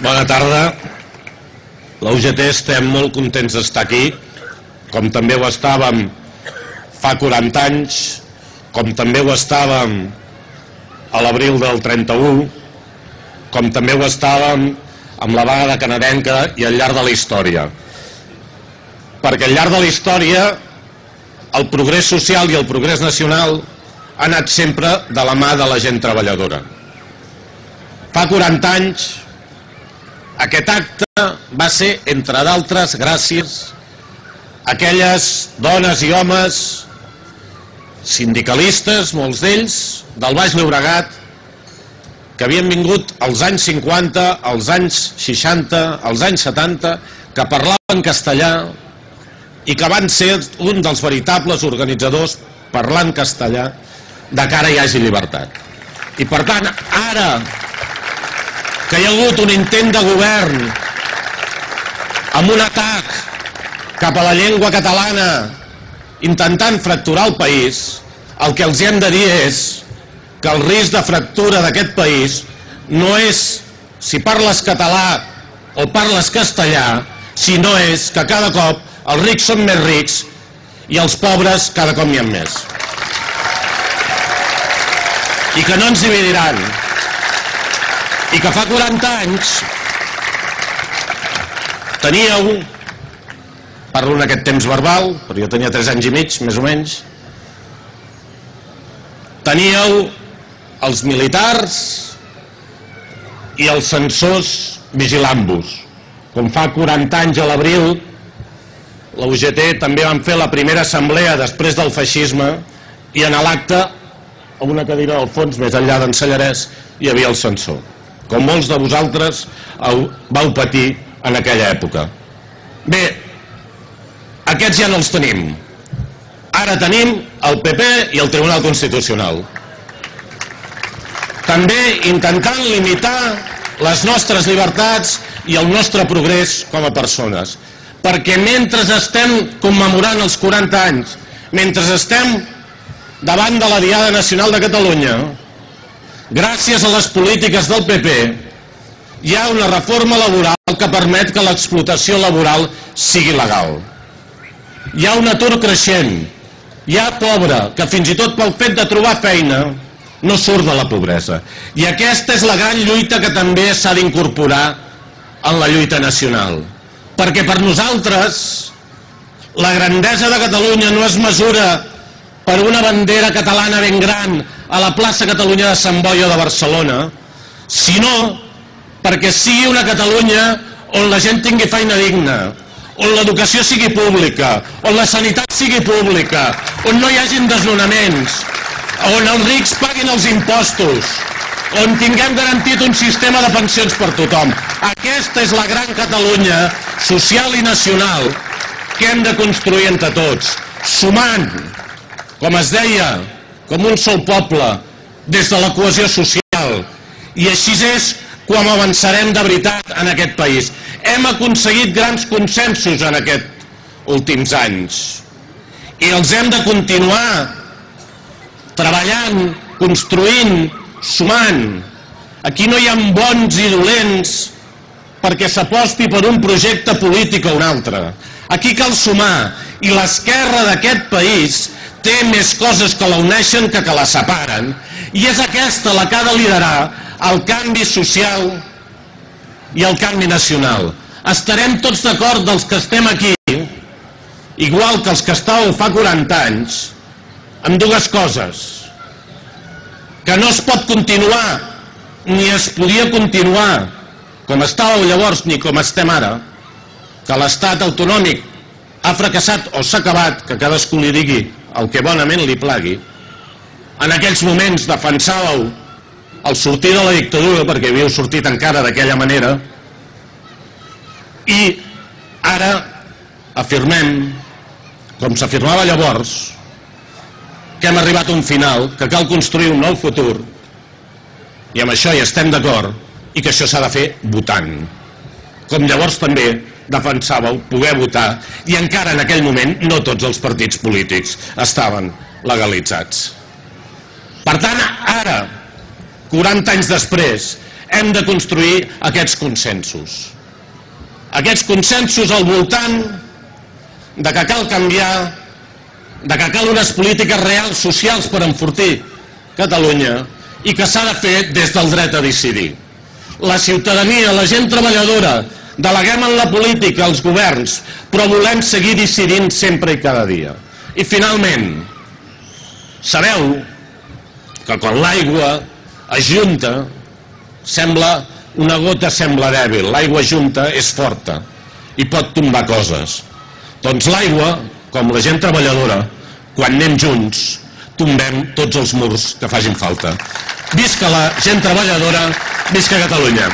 Bona tarda. La UGT estem molt contents d'estar aquí, com també ho estàvem fa 40 anys, com també ho estàvem a l'abril del 31, com també ho estàvem amb la vaga de canadenca i al llarg de la història. Perquè al llarg de la història el progrés social i el progrés nacional ha anat sempre de la mà de la gent treballadora. Fa 40 anys aquest acte va ser, entre d'altres, gràcies a aquelles dones i homes sindicalistes, molts d'ells, del Baix Llobregat, que havien vingut als anys 50, als anys 60, als anys 70, que parlaven castellà i que van ser un dels veritables organitzadors parlant castellà de cara hi hagi llibertat. I per tant, ara que hi ha hagut un intent de govern amb un atac cap a la llengua catalana intentant fracturar el país, el que els hem de dir és que el risc de fractura d'aquest país no és si parles català o parles castellà, sinó és que cada cop els rics són més rics i els pobres cada cop n'hi ha més. I que no ens dividiran. I que fa 40 anys teníeu, parlo en aquest temps verbal, però jo tenia 3 anys i mig, més o menys, teníeu els militars i els censors vigilant-vos. Com fa 40 anys a l'abril, la UGT també van fer la primera assemblea després del feixisme i en l'acte, a una cadira al fons, més enllà d'en Sallarès, hi havia el censor. Com molts de vosaltres vau patir en aquella època. Bé, aquests ja no els tenim. Ara tenim el PP i el Tribunal Constitucional. També intentant limitar les nostres llibertats i el nostre progrés com a persones. Perquè mentre estem commemorant els 40 anys, mentre estem davant de la Diada Nacional de Catalunya, gràcies a les polítiques del PP, hi ha una reforma laboral que permet que l'explotació laboral sigui legal. Hi ha un atur creixent, hi ha pobre que fins i tot pel fet de trobar feina no surt de la pobresa. I aquesta és la gran lluita que també s'ha d'incorporar en la lluita nacional. Perquè per nosaltres la grandesa de Catalunya no es mesura per una bandera catalana ben gran a la plaça Catalunya de Sant Boi de Barcelona, sinó perquè sigui una Catalunya on la gent tingui feina digna, on l'educació sigui pública, on la sanitat sigui pública, on no hi hagin desnonaments, on els rics paguin els impostos, on tinguem garantit un sistema de pensions per tothom. Aquesta és la gran Catalunya social i nacional que hem de construir entre tots, sumant, com es deia, com un sol poble, des de la cohesió social. I així és com avançarem de veritat en aquest país. Hem aconseguit grans consensos en aquests últims anys i els hem de continuar treballant, construint, sumant. Aquí no hi ha bons i dolents perquè s'aposti per un projecte polític o un altre. Aquí cal sumar i l'esquerra d'aquest país té més coses que la uneixen que que la separen i és aquesta la que ha de liderar el canvi social i el canvi nacional. Estarem tots d'acord dels que estem aquí, igual que els que estàveu fa 40 anys, amb dues coses que no es pot continuar ni es podia continuar com estàveu llavors ni com estem ara que l'estat autonòmic ha fracassat o s'ha acabat que cadascú li digui el que bonament li plagui en aquells moments defensàveu el sortir de la dictadura perquè havíeu sortit encara d'aquella manera i ara afirmem com s'afirmava llavors que hem arribat a un final, que cal construir un nou futur, i amb això hi estem d'acord, i que això s'ha de fer votant. Com llavors també defensàveu poder votar, i encara en aquell moment no tots els partits polítics estaven legalitzats. Per tant, ara, 40 anys després, hem de construir aquests consensos. Aquests consensos al voltant de que cal canviar, de que cal unes polítiques reals socials per enfortir Catalunya i que s'ha de fer des del dret a decidir. La ciutadania, la gent treballadora, deleguem en la política, els governs, però volem seguir decidint sempre i cada dia. I finalment, sabeu que quan l'aigua es junta, sembla, una gota sembla dèbil, l'aigua junta és forta i pot tombar coses. Doncs l'aigua, com la gent treballadora, quan anem junts, tombem tots els murs que facin falta. Visca la gent treballadora, visca Catalunya.